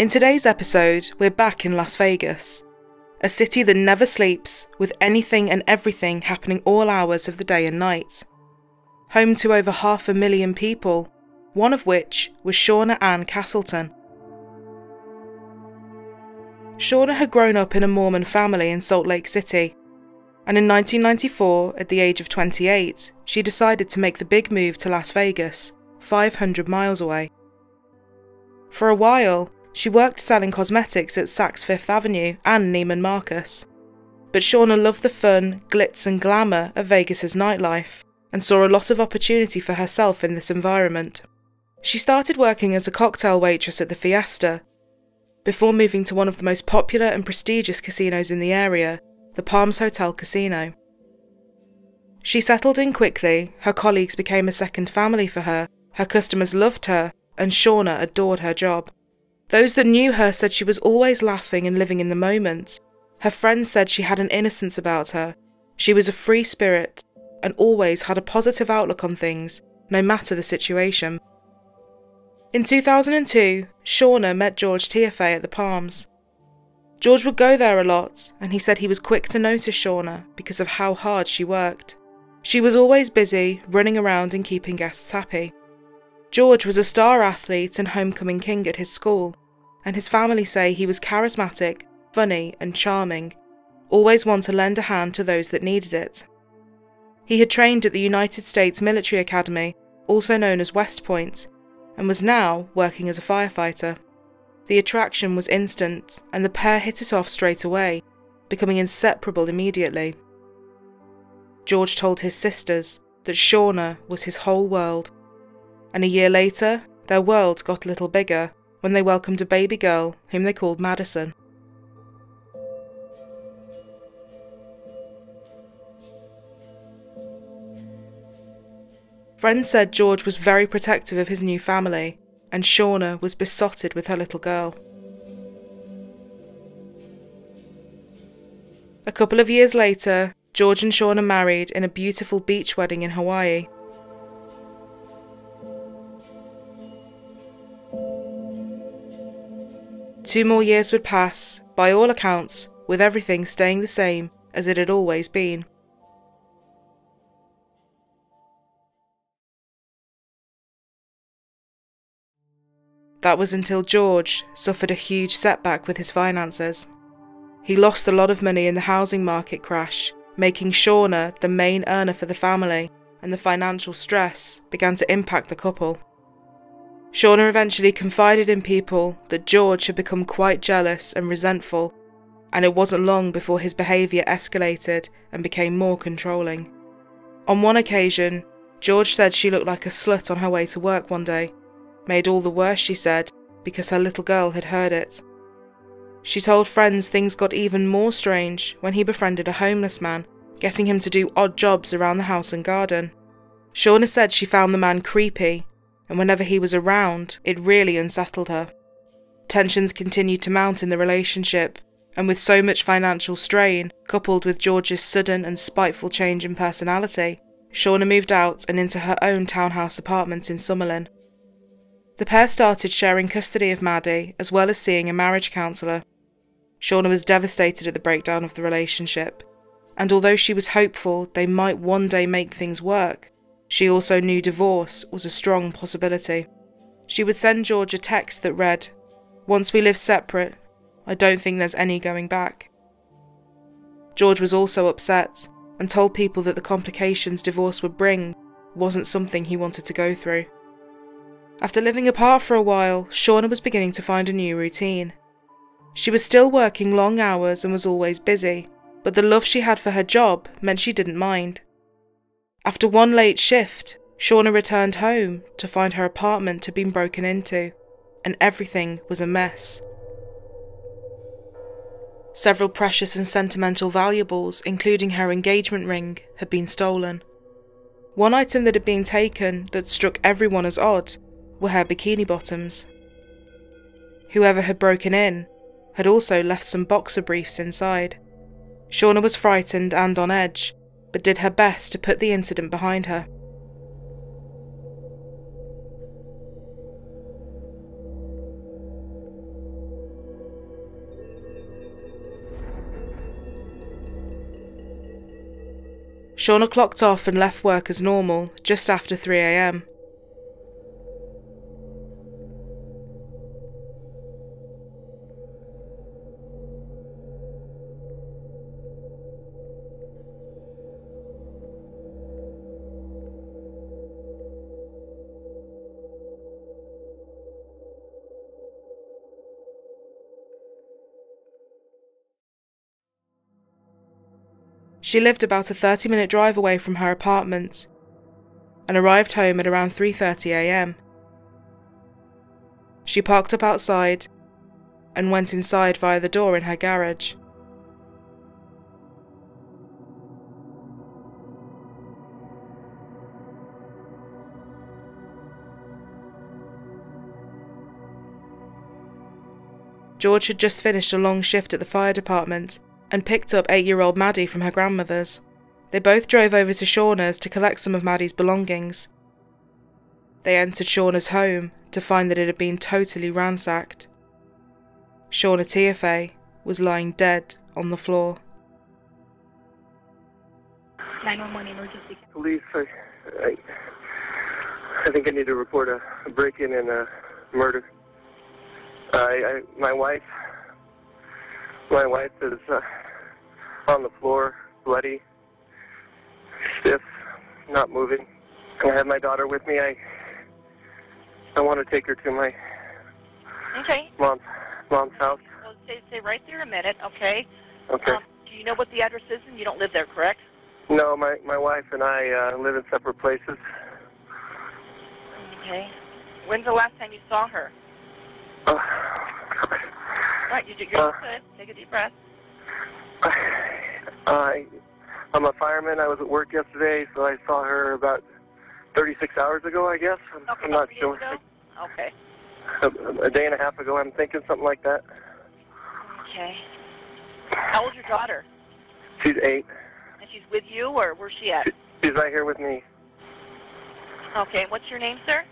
In today's episode, we're back in Las Vegas, a city that never sleeps, with anything and everything happening all hours of the day and night. Home to over half a million people, one of which was Shauna Ann Castleton. Shauna had grown up in a Mormon family in Salt Lake City, and in 1994, at the age of 28, she decided to make the big move to Las Vegas, 500 miles away. For a while, she worked selling cosmetics at Saks Fifth Avenue and Neiman Marcus. But Shauna loved the fun, glitz, and glamour of Vegas's nightlife and saw a lot of opportunity for herself in this environment. She started working as a cocktail waitress at the Fiesta before moving to one of the most popular and prestigious casinos in the area, the Palms Hotel Casino. She settled in quickly, her colleagues became a second family for her, her customers loved her, and Shauna adored her job. Those that knew her said she was always laughing and living in the moment. Her friends said she had an innocence about her. She was a free spirit and always had a positive outlook on things, no matter the situation. In 2002, Shauna met George Tiaffay at the Palms. George would go there a lot, and he said he was quick to notice Shauna because of how hard she worked. She was always busy, running around and keeping guests happy. George was a star athlete and homecoming king at his school, and his family say he was charismatic, funny, and charming, always one to lend a hand to those that needed it. He had trained at the United States Military Academy, also known as West Point, and was now working as a firefighter. The attraction was instant, and the pair hit it off straight away, becoming inseparable immediately. George told his sisters that Shauna was his whole world and a year later, their world got a little bigger when they welcomed a baby girl whom they called Madison. Friends said George was very protective of his new family, and Shauna was besotted with her little girl. A couple of years later, George and Shauna married in a beautiful beach wedding in Hawaii. Two more years would pass, by all accounts, with everything staying the same as it had always been. That was until George suffered a huge setback with his finances. He lost a lot of money in the housing market crash, making Shauna the main earner for the family, and the financial stress began to impact the couple. Shauna eventually confided in people that George had become quite jealous and resentful, and it wasn't long before his behaviour escalated and became more controlling. On one occasion, George said she looked like a slut on her way to work one day, made all the worse, she said, because her little girl had heard it. She told friends things got even more strange when he befriended a homeless man, getting him to do odd jobs around the house and garden. Shauna said she found the man creepy and whenever he was around, it really unsettled her. Tensions continued to mount in the relationship, and with so much financial strain, coupled with George's sudden and spiteful change in personality, Shauna moved out and into her own townhouse apartment in Summerlin. The pair started sharing custody of Maddie as well as seeing a marriage counsellor. Shauna was devastated at the breakdown of the relationship, and although she was hopeful they might one day make things work, she also knew divorce was a strong possibility. She would send George a text that read, Once we live separate, I don't think there's any going back. George was also upset and told people that the complications divorce would bring wasn't something he wanted to go through. After living apart for a while, Shauna was beginning to find a new routine. She was still working long hours and was always busy, but the love she had for her job meant she didn't mind. After one late shift, Shauna returned home to find her apartment had been broken into, and everything was a mess. Several precious and sentimental valuables, including her engagement ring, had been stolen. One item that had been taken that struck everyone as odd were her bikini bottoms. Whoever had broken in had also left some boxer briefs inside. Shauna was frightened and on edge, but did her best to put the incident behind her. Shauna clocked off and left work as normal just after 3am. She lived about a 30 minute drive away from her apartment and arrived home at around 3:30 a.m. She parked up outside and went inside via the door in her garage. George had just finished a long shift at the fire department and picked up eight year old Maddie from her grandmother's. They both drove over to Shauna's to collect some of Maddie's belongings. They entered Shauna's home to find that it had been totally ransacked. Shauna Tiaffay was lying dead on the floor. 911 emergency. Police, I, I, I think I need to report a, a break-in and a murder. I, I, my wife, my wife is uh, on the floor, bloody, stiff, not moving. I have my daughter with me. I I want to take her to my Okay. mom's mom's house. Well, stay, stay right there a minute, okay? Okay. Um, do you know what the address is? And you don't live there, correct? no, my my wife and I uh, live in separate places. Okay. When's the last time you saw her? Uh, right, you you're Uh. good. Take a deep breath. I I'm a fireman. I was at work yesterday, so I saw her about 36 hours ago, I guess. I'm, Okay, I'm not sure. ago? Okay. A, a day and a half ago, I'm thinking something like that. Okay. How old's your daughter? She's eight. And she's with you, or where's she at? She, she's right here with me. Okay. What's your name, sir?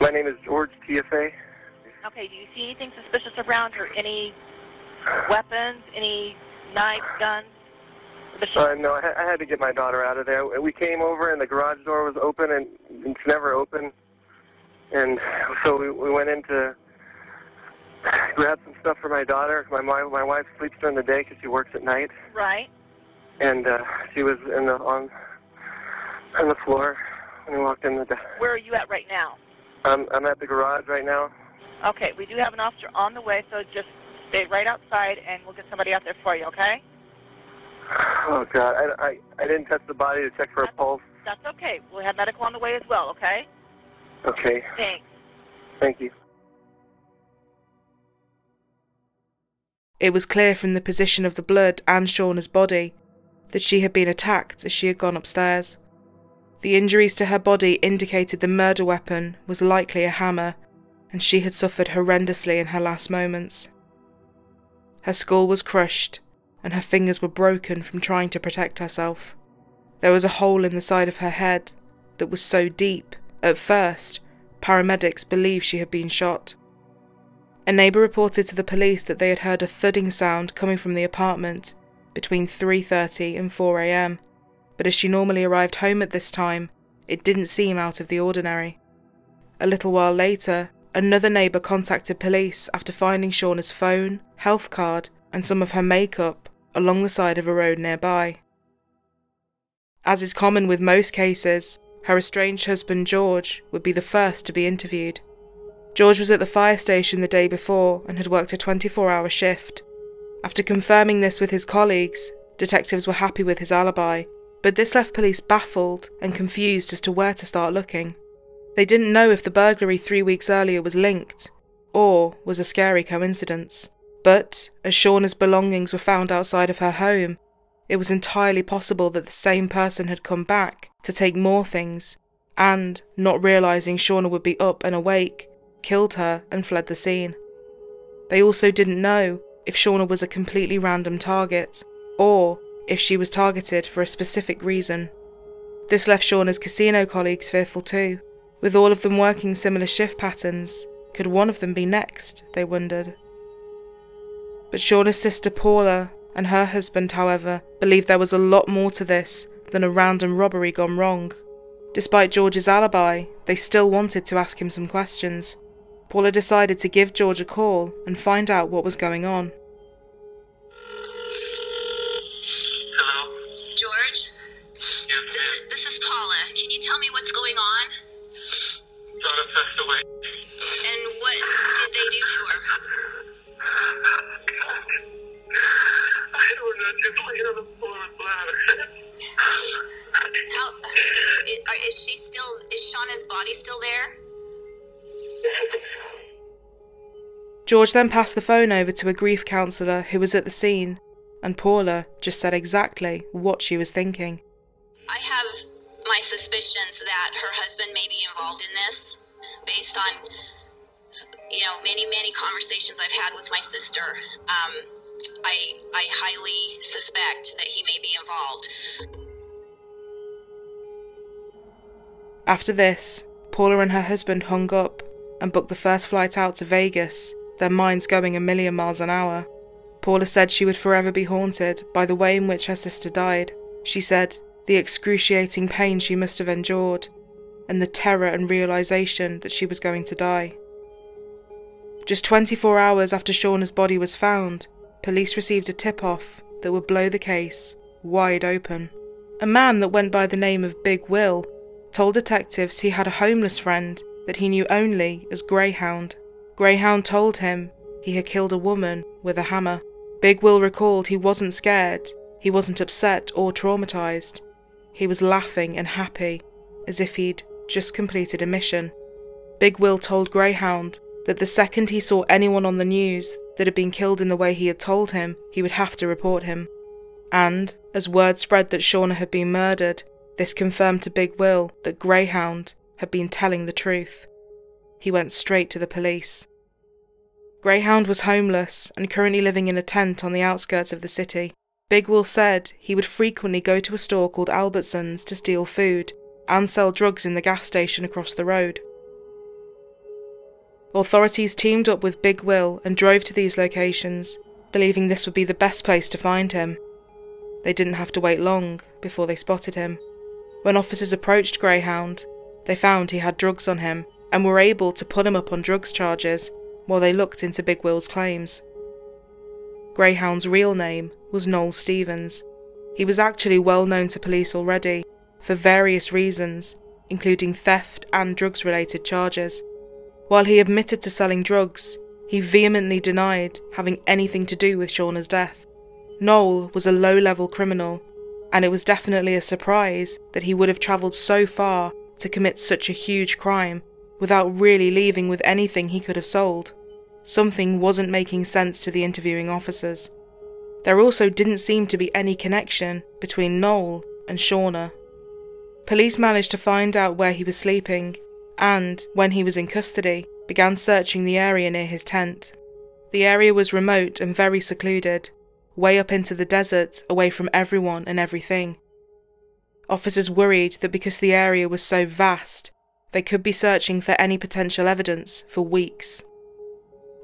My name is George Tiaffay. Okay. Do you see anything suspicious around her? Any weapons? Any knives, guns? Uh, no, I, I had to get my daughter out of there. We came over and the garage door was open and it's never open. And so we, we went in to grab some stuff for my daughter. My my, my wife sleeps during the day because she works at night, right. and uh, she was in the on on the floor when we walked in the. Where are you at right now? I'm I'm at the garage right now. Okay. We do have an officer on the way, so just stay right outside, and we'll get somebody out there for you. Okay? Oh God, I, I I didn't touch the body to check for a pulse. That's okay. We'll have medical on the way as well. Okay? Okay, Thanks. thank you. It was clear from the position of the blood and Shauna's body that she had been attacked as she had gone upstairs. The injuries to her body indicated the murder weapon was likely a hammer, and she had suffered horrendously in her last moments. Her skull was crushed, and her fingers were broken from trying to protect herself. There was a hole in the side of her head that was so deep, at first, paramedics believed she had been shot. A neighbour reported to the police that they had heard a thudding sound coming from the apartment between 3:30 and 4 a.m., but as she normally arrived home at this time, it didn't seem out of the ordinary. A little while later, another neighbour contacted police after finding Shauna's phone, health card, and some of her makeup along the side of a road nearby. As is common with most cases, her estranged husband George would be the first to be interviewed. George was at the fire station the day before and had worked a 24 hour shift. After confirming this with his colleagues, detectives were happy with his alibi, but this left police baffled and confused as to where to start looking. They didn't know if the burglary three weeks earlier was linked, or was a scary coincidence. But, as Shauna's belongings were found outside of her home, it was entirely possible that the same person had come back to take more things, and, not realizing Shauna would be up and awake, killed her and fled the scene. They also didn't know if Shauna was a completely random target, or if she was targeted for a specific reason. This left Shauna's casino colleagues fearful too. With all of them working similar shift patterns, could one of them be next, they wondered. But Shauna's sister Paula and her husband, however, believed there was a lot more to this than a random robbery gone wrong. Despite George's alibi, they still wanted to ask him some questions. Paula decided to give George a call and find out what was going on. Just on the floor with bladder. How i- are- is she still? Is Shauna's body still there? George then passed the phone over to a grief counsellor who was at the scene, and Paula just said exactly what she was thinking. I have my suspicions that her husband may be involved in this, based on you know many many conversations I've had with my sister. Um, I I highly suspect that he may be involved. After this, Paula and her husband hung up and booked the first flight out to Vegas, their minds going a million miles an hour. Paula said she would forever be haunted by the way in which her sister died. She said the excruciating pain she must have endured, and the terror and realization that she was going to die. Just 24 hours after Shauna's body was found, police received a tip off that would blow the case wide open. A man that went by the name of Big Will told detectives he had a homeless friend that he knew only as Greyhound. Greyhound told him he had killed a woman with a hammer. Big Will recalled he wasn't scared, he wasn't upset or traumatized. He was laughing and happy, as if he'd just completed a mission. Big Will told Greyhound that the second he saw anyone on the news that had been killed in the way he had told him, he would have to report him. And, as word spread that Shauna had been murdered, this confirmed to Big Will that Greyhound had been telling the truth. He went straight to the police. Greyhound was homeless and currently living in a tent on the outskirts of the city. Big Will said he would frequently go to a store called Albertsons to steal food and sell drugs in the gas station across the road. Authorities teamed up with Big Will and drove to these locations, believing this would be the best place to find him. They didn't have to wait long before they spotted him. When officers approached Greyhound, they found he had drugs on him and were able to pull him up on drugs charges while they looked into Big Will's claims. Greyhound's real name was Noel Stevens. He was actually well known to police already for various reasons, including theft and drugs related charges. While he admitted to selling drugs, he vehemently denied having anything to do with Shauna's death. Noel was a low level criminal, and it was definitely a surprise that he would have travelled so far to commit such a huge crime without really leaving with anything he could have sold. Something wasn't making sense to the interviewing officers. There also didn't seem to be any connection between Noel and Shauna. Police managed to find out where he was sleeping and, when he was in custody, began searching the area near his tent. The area was remote and very secluded, way up into the desert, away from everyone and everything. Officers worried that because the area was so vast, they could be searching for any potential evidence for weeks.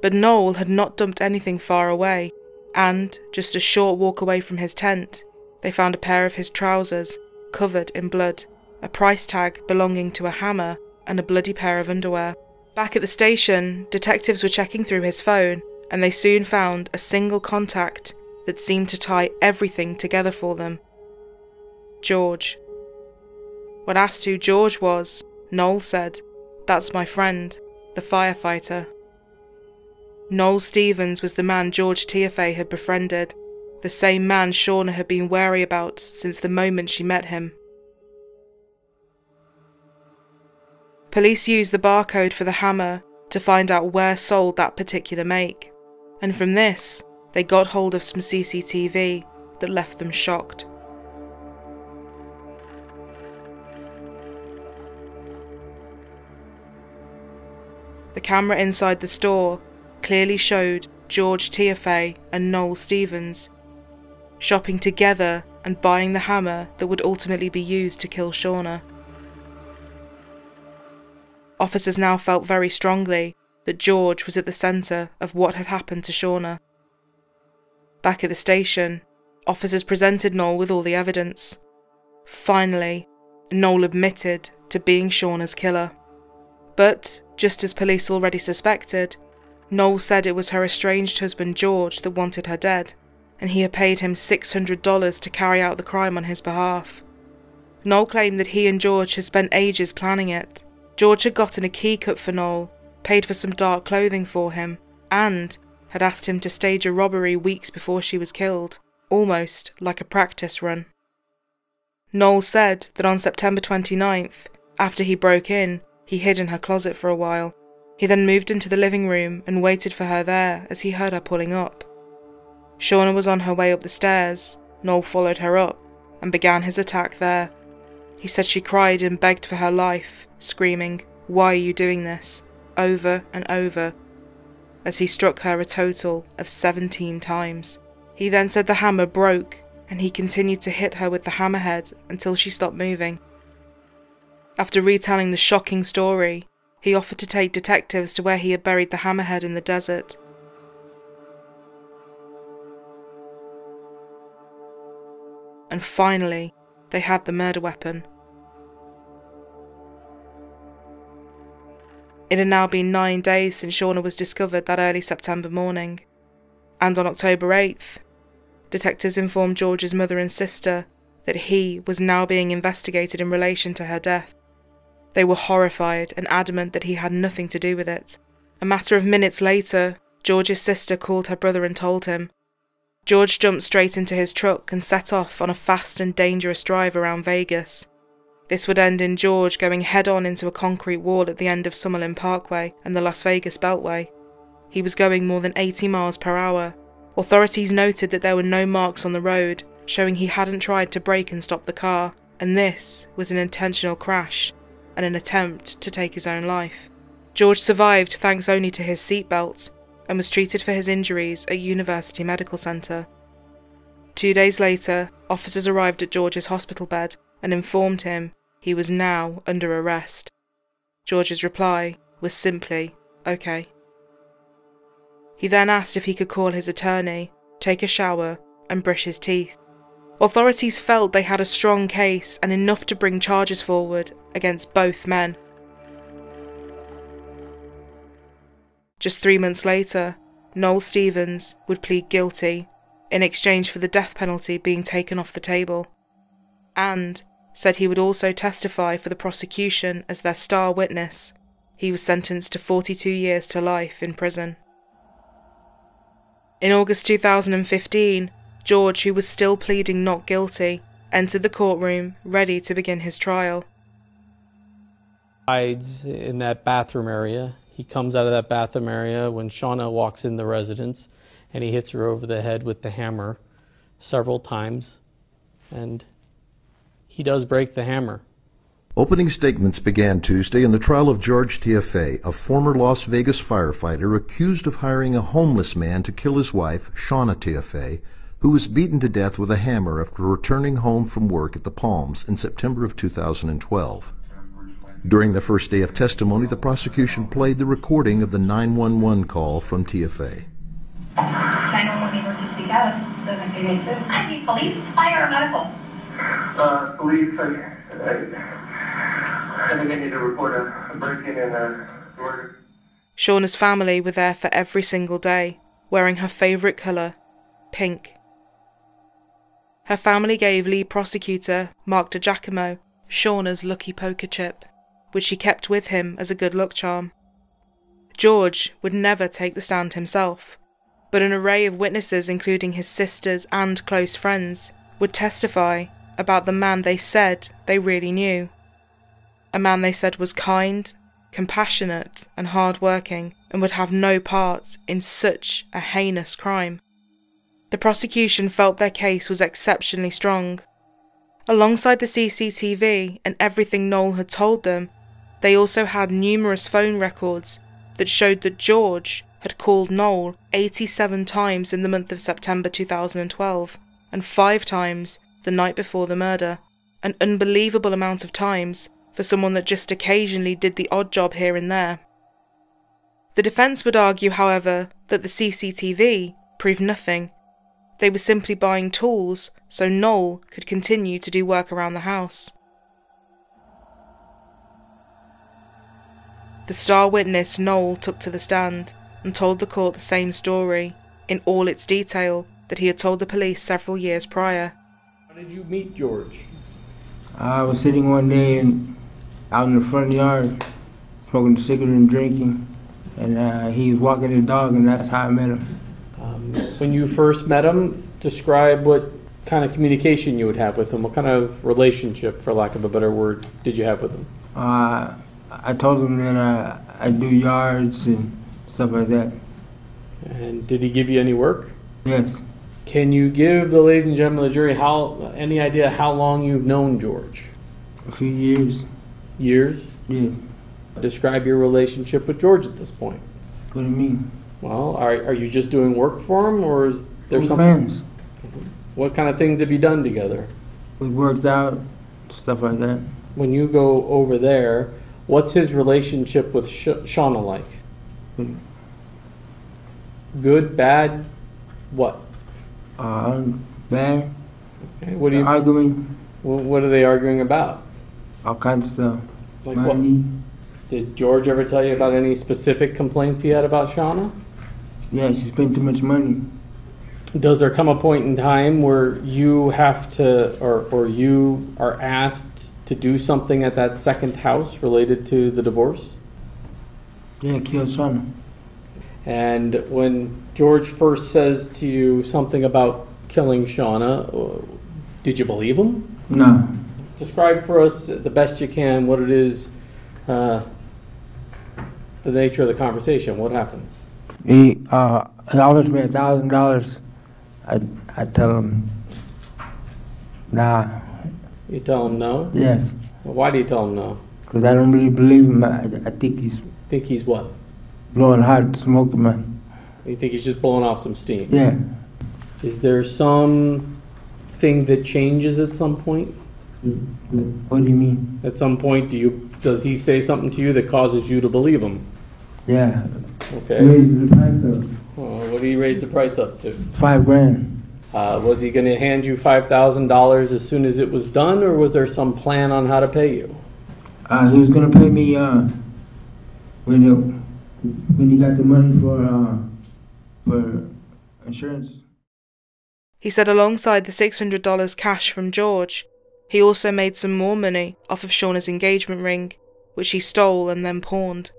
But Noel had not dumped anything far away, and, just a short walk away from his tent, they found a pair of his trousers, covered in blood, a price tag belonging to a hammer, and a bloody pair of underwear. Back at the station, detectives were checking through his phone, and they soon found a single contact that seemed to tie everything together for them. George. When asked who George was, Noel said, That's my friend, the firefighter. Noel Stevens was the man George Tiaffay had befriended, the same man Shauna had been wary about since the moment she met him. Police used the barcode for the hammer to find out where sold that particular make, and from this, they got hold of some CCTV that left them shocked. The camera inside the store clearly showed George Tiaffay and Noel Stevens shopping together and buying the hammer that would ultimately be used to kill Shauna. Officers now felt very strongly that George was at the centre of what had happened to Shauna. Back at the station, officers presented Noel with all the evidence. Finally, Noel admitted to being Shauna's killer. But, just as police already suspected, Noel said it was her estranged husband George that wanted her dead, and he had paid him $600 to carry out the crime on his behalf. Noel claimed that he and George had spent ages planning it. George had gotten a key cut for Noel, paid for some dark clothing for him, and had asked him to stage a robbery weeks before she was killed, almost like a practice run. Noel said that on September 29th, after he broke in, he hid in her closet for a while. He then moved into the living room and waited for her there as he heard her pulling up. Shauna was on her way up the stairs. Noel followed her up and began his attack there. He said she cried and begged for her life, screaming, Why are you doing this? over and over, as he struck her a total of 17 times. He then said the hammer broke and he continued to hit her with the hammerhead until she stopped moving. After retelling the shocking story, he offered to take detectives to where he had buried the hammerhead in the desert. And finally, they had the murder weapon. It had now been nine days since Shauna was discovered that early September morning, and on October 8th, detectives informed George's mother and sister that he was now being investigated in relation to her death. They were horrified and adamant that he had nothing to do with it. A matter of minutes later, George's sister called her brother and told him. George jumped straight into his truck and set off on a fast and dangerous drive around Vegas. This would end in George going head on into a concrete wall at the end of Summerlin Parkway and the Las Vegas Beltway. He was going more than 80 miles per hour Authorities noted that there were no marks on the road, showing he hadn't tried to brake and stop the car, and this was an intentional crash and an attempt to take his own life. George survived thanks only to his seatbelt and was treated for his injuries at University Medical Center. Two days later, officers arrived at George's hospital bed and informed him he was now under arrest. George's reply was simply, okay. He then asked if he could call his attorney, take a shower, and brush his teeth. Authorities felt they had a strong case and enough to bring charges forward against both men. Just three months later, Noel Stevens would plead guilty in exchange for the death penalty being taken off the table, and said he would also testify for the prosecution as their star witness. He was sentenced to 42 years to life in prison. In August 2015, George, who was still pleading not guilty, entered the courtroom ready to begin his trial. Hides in that bathroom area. He comes out of that bathroom area when Shauna walks in the residence and he hits her over the head with the hammer several times. And he does break the hammer. Opening statements began Tuesday in the trial of George Tiaffay, a former Las Vegas firefighter accused of hiring a homeless man to kill his wife, Shauna Tiaffay, who was beaten to death with a hammer after returning home from work at the Palms in September of 2012. During the first day of testimony, the prosecution played the recording of the 911 call from Tiaffay. 911 emergency status. I need police, fire, medical. Uh, police, I, I, I think I need to report a, a break-in and a murder. Shauna's family were there for every single day, wearing her favourite colour, pink. Her family gave lead prosecutor Mark DiGiacomo Shauna's lucky poker chip, which he kept with him as a good luck charm. George would never take the stand himself, but an array of witnesses, including his sisters and close friends, would testify about the man they said they really knew a man they said was kind, compassionate, and hard-working, and would have no part in such a heinous crime. The prosecution felt their case was exceptionally strong. Alongside the CCTV and everything Noel had told them, they also had numerous phone records that showed that George had called Noel 87 times in the month of September 2012 and 5 times the night before the murder, an unbelievable amount of times for someone that just occasionally did the odd job here and there. The defence would argue, however, that the CCTV proved nothing. They were simply buying tools so Noel could continue to do work around the house. The star witness Noel took to the stand and told the court the same story, in all its detail, that he had told the police several years prior. How did you meet George? I was sitting one day in, out in the front yard, smoking a cigarette and drinking, and uh, he was walking his dog, and that's how I met him. Um, when you first met him, describe what kind of communication you would have with him. What kind of relationship, for lack of a better word, did you have with him? Uh, I told him that uh, I do yards and stuff like that. And did he give you any work? Yes. Can you give the ladies and gentlemen of the jury how any idea how long you've known George? A few years. Years? Yeah. Describe your relationship with George at this point. What do you mean? Well, are are you just doing work for him, or is there We're something? friends. What kind of things have you done together? We've worked out, stuff like that. When you go over there, what's his relationship with Sh- Shauna like? Hmm. Good, bad, what? Uh, bad. Okay, what do you? Arguing, wh- What are they arguing about? all kinds of stuff. Like what? Money. Did George ever tell you about any specific complaints he had about Shauna? Yeah, she spent too much money. Does there come a point in time where you have to, or, or you are asked to do something at that second house related to the divorce? Yeah, killed Shauna. And when George first says to you something about killing Shauna, uh, did you believe him? No. Describe for us the best you can what it is, uh, the nature of the conversation. What happens? He uh, offers me a thousand dollars. I I tell him, nah, You tell him no? yes, Why do you tell him no? because I don't really believe him. I, I think he's Think he's what? Blowing hot smoke, man. You think he's just blowing off some steam? Yeah, Is there some thing that changes at some point? what do you mean? At some point, do you does he say something to you that causes you to believe him? Yeah, Okay. raise the price Well, what did he raise the price up to? five grand. Uh, was he going to hand you five thousand dollars as soon as it was done, or was there some plan on how to pay you? Uh, he was gonna pay me uh when it, when he got the money for uh for insurance. He said alongside the $600 cash from George, he also made some more money off of Shauna's engagement ring, which he stole and then pawned.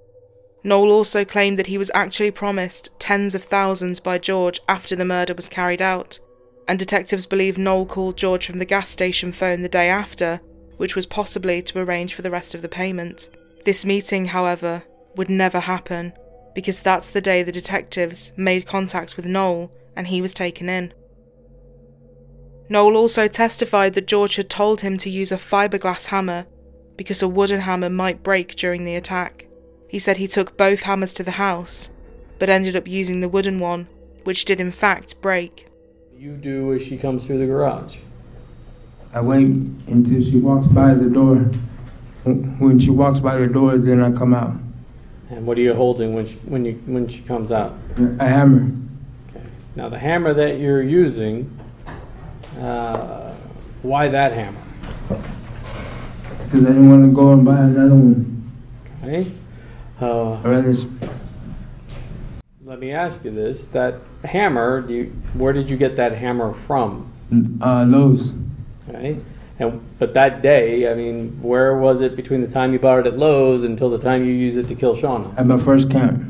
Noel also claimed that he was actually promised tens of thousands by George after the murder was carried out, and detectives believe Noel called George from the gas station phone the day after, which was possibly to arrange for the rest of the payment. This meeting, however, would never happen, because that's the day the detectives made contact with Noel and he was taken in. Noel also testified that George had told him to use a fiberglass hammer because a wooden hammer might break during the attack. He said he took both hammers to the house, but ended up using the wooden one, which did in fact break. You do as she comes through the garage. I wait until she walks by the door. When when she walks by the door, then I come out. And what are you holding when she, when you when she comes out? A hammer. Okay. Now the hammer that you're using, uh, why that hammer? Because I didn't want to go and buy another one. Okay. Uh, let me ask you this: that hammer, do you, where did you get that hammer from? uh, Lowe's. Okay. And but that day, I mean, where was it between the time you bought it at Lowe's until the time you used it to kill Shauna? At my first camp.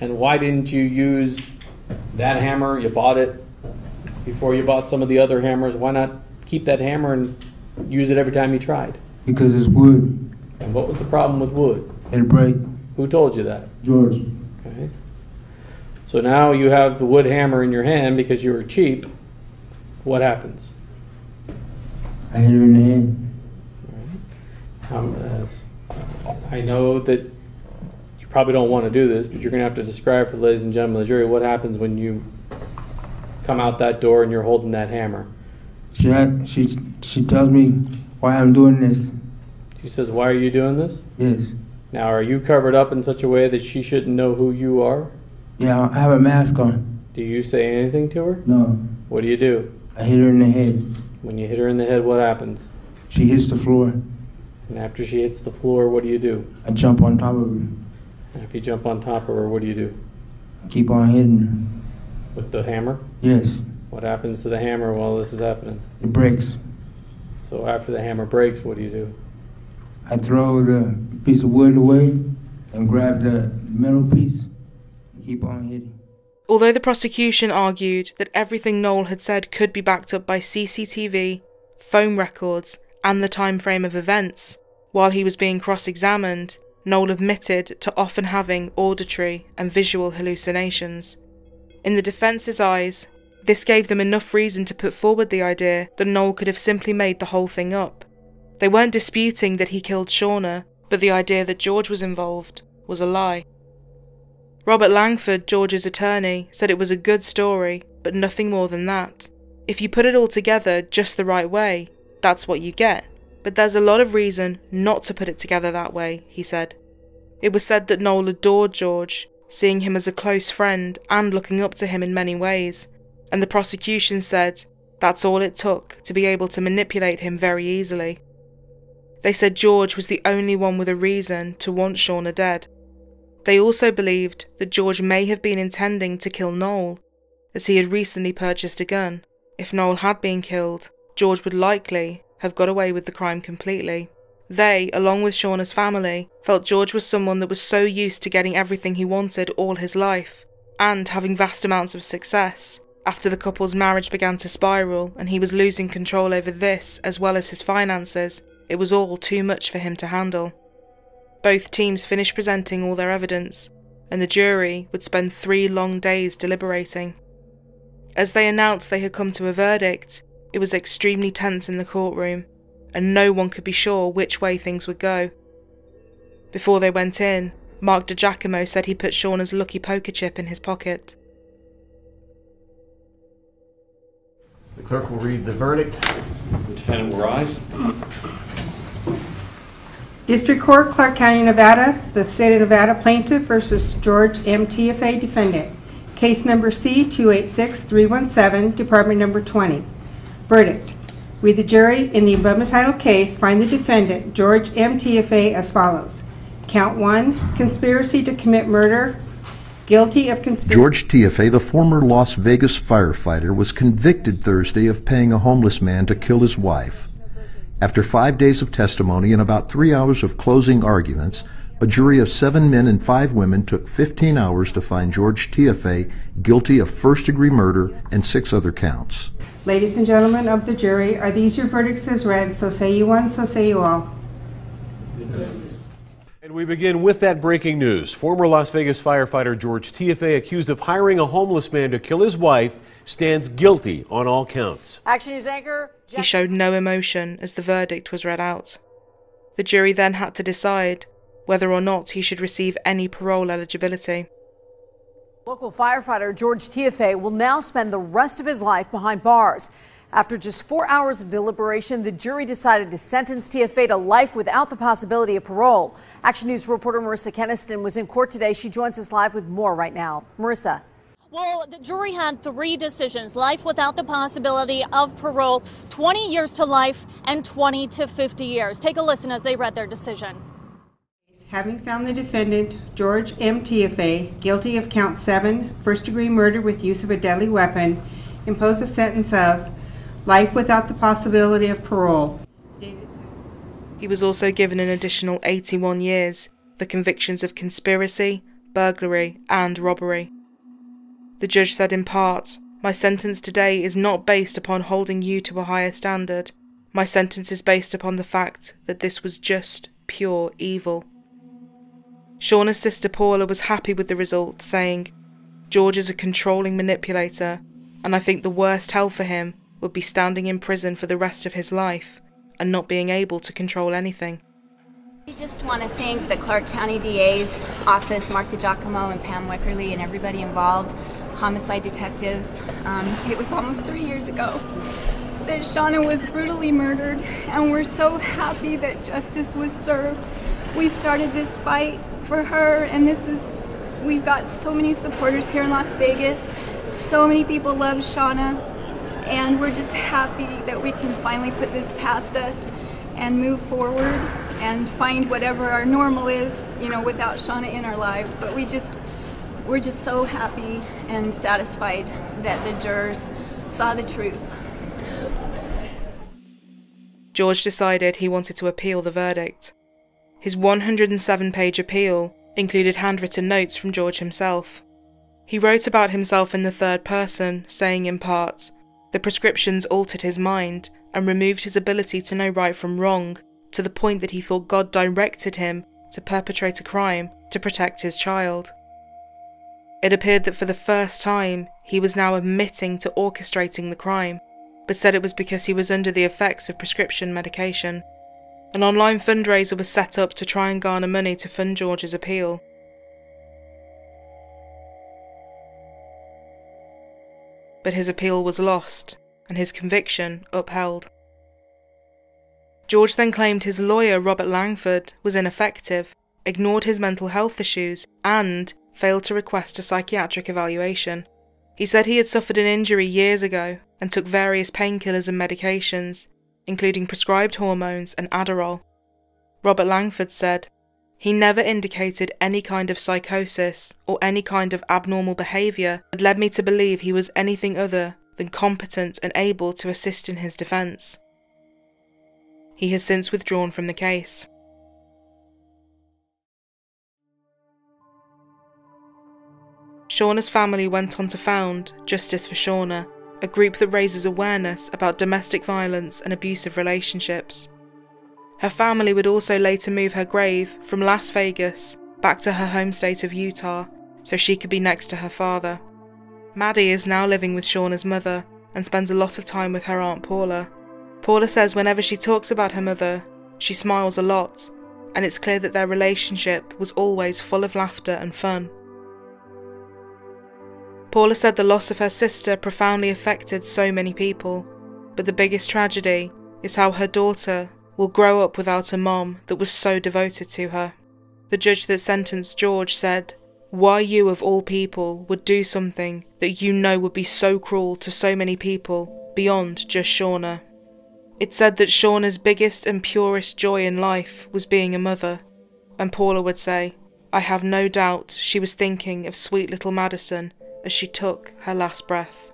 And why didn't you use that hammer? You bought it before you bought some of the other hammers. Why not keep that hammer and use it every time you tried? Because it's wood. And what was the problem with wood? It'll break. Who told you that? George. Okay. So now you have the wood hammer in your hand because you were cheap. What happens? I hit her in the head. Um, uh, I know that you probably don't want to do this, but you're going to have to describe for the ladies and gentlemen of the jury what happens when you come out that door and you're holding that hammer. She had, she she tells me why I'm doing this. She says, Why are you doing this? Yes. Now, are you covered up in such a way that she shouldn't know who you are? Yeah, I have a mask on. Do you say anything to her? No. What do you do? I hit her in the head. When you hit her in the head, what happens? She hits the floor. And after she hits the floor, what do you do? I jump on top of her. And if you jump on top of her, what do you do? I keep on hitting her. With the hammer? Yes, What happens to the hammer while this is happening? it breaks. So after the hammer breaks, what do you do? I throw the piece of wood away and grab the metal piece and keep on hitting. Although the prosecution argued that everything Noel had said could be backed up by CCTV, phone records, and the time frame of events, while he was being cross examined, Noel admitted to often having auditory and visual hallucinations. In the defence's eyes, this gave them enough reason to put forward the idea that Noel could have simply made the whole thing up. They weren't disputing that he killed Shauna, but the idea that George was involved was a lie. Robert Langford, George's attorney, said it was a good story, but nothing more than that. If you put it all together just the right way, that's what you get. But there's a lot of reason not to put it together that way, he said. It was said that Noel adored George, seeing him as a close friend and looking up to him in many ways, and the prosecution said that's all it took to be able to manipulate him very easily. They said George was the only one with a reason to want Shauna dead. They also believed that George may have been intending to kill Noel, as he had recently purchased a gun. If Noel had been killed, George would likely have got away with the crime completely. They, along with Shauna's family, felt George was someone that was so used to getting everything he wanted all his life, and having vast amounts of success. After the couple's marriage began to spiral and he was losing control over this as well as his finances, it was all too much for him to handle. Both teams finished presenting all their evidence, and the jury would spend three long days deliberating. As they announced they had come to a verdict, it was extremely tense in the courtroom, and no one could be sure which way things would go. Before they went in, Mark DiGiacomo said he put Shauna's lucky poker chip in his pocket. The clerk will read the verdict. The defendant will rise. District Court, Clark County, Nevada, the State of Nevada plaintiff versus George M. Tiaffay defendant. Case number C-286317, Department Number 20. Verdict. We, the jury, in the above title case, find the defendant, George M. Tiaffay, as follows. Count one, conspiracy to commit murder, guilty of conspiracy. George Tiaffay, the former Las Vegas firefighter, was convicted Thursday of paying a homeless man to kill his wife. After five days of testimony and about three hours of closing arguments, a jury of seven men and five women took 15 hours to find George Tiaffay guilty of first degree murder and six other counts. Ladies and gentlemen of the jury, are these your verdicts as read? So say you one, so say you all. And we begin with that breaking news. Former Las Vegas firefighter George Tiaffay, accused of hiring a homeless man to kill his wife, stands guilty on all counts. Action News anchor. He showed no emotion as the verdict was read out. The jury then had to decide whether or not he should receive any parole eligibility. Local firefighter George Tiaffay will now spend the rest of his life behind bars. After just four hours of deliberation, the jury decided to sentence Tiaffay to life without the possibility of parole. Action News reporter Marissa Keniston was in court today. She joins us live with more right now. Marissa. Well, the jury had three decisions life without the possibility of parole, 20 years to life, and 20 to 50 years. Take a listen as they read their decision. Having found the defendant, George M. Tiaffay, guilty of count seven, first degree murder with use of a deadly weapon, impose a sentence of life without the possibility of parole. He was also given an additional 81 years for convictions of conspiracy, burglary, and robbery. The judge said in part, My sentence today is not based upon holding you to a higher standard. My sentence is based upon the fact that this was just pure evil. Shauna's sister Paula was happy with the result, saying, George is a controlling manipulator, and I think the worst hell for him would be standing in prison for the rest of his life and not being able to control anything. We just want to thank the Clark County DA's office, Mark DiGiacomo and Pam Weckerly, and everybody involved, homicide detectives. Um, it was almost three years ago that Shauna was brutally murdered, and we're so happy that justice was served. We started this fight for her, and this is, we've got so many supporters here in Las Vegas. So many people love Shauna. And we're just happy that we can finally put this past us and move forward and find whatever our normal is, you know, without Shauna in our lives. But we just, we're just so happy and satisfied that the jurors saw the truth. George decided he wanted to appeal the verdict. His 107 page appeal included handwritten notes from George himself. He wrote about himself in the third person, saying in part, the prescriptions altered his mind and removed his ability to know right from wrong to the point that he thought God directed him to perpetrate a crime to protect his child. It appeared that for the first time he was now admitting to orchestrating the crime, but said it was because he was under the effects of prescription medication. An online fundraiser was set up to try and garner money to fund George's appeal. But his appeal was lost and his conviction upheld. George then claimed his lawyer, Robert Langford, was ineffective, ignored his mental health issues, and failed to request a psychiatric evaluation. He said he had suffered an injury years ago and took various painkillers and medications, including prescribed hormones and Adderall. Robert Langford said, he never indicated any kind of psychosis or any kind of abnormal behaviour that led me to believe he was anything other than competent and able to assist in his defence. He has since withdrawn from the case. Shauna's family went on to found Justice for Shauna, a group that raises awareness about domestic violence and abusive relationships. Her family would also later move her grave from Las Vegas back to her home state of Utah so she could be next to her father. Maddie is now living with Shauna's mother and spends a lot of time with her Aunt Paula. Paula says whenever she talks about her mother, she smiles a lot, and it's clear that their relationship was always full of laughter and fun. Paula said the loss of her sister profoundly affected so many people, but the biggest tragedy is how her daughter will grow up without a mom that was so devoted to her. The judge that sentenced George said, Why you, of all people, would do something that you know would be so cruel to so many people beyond just Shauna. It said that Shauna's biggest and purest joy in life was being a mother, and Paula would say, I have no doubt she was thinking of sweet little Madison as she took her last breath.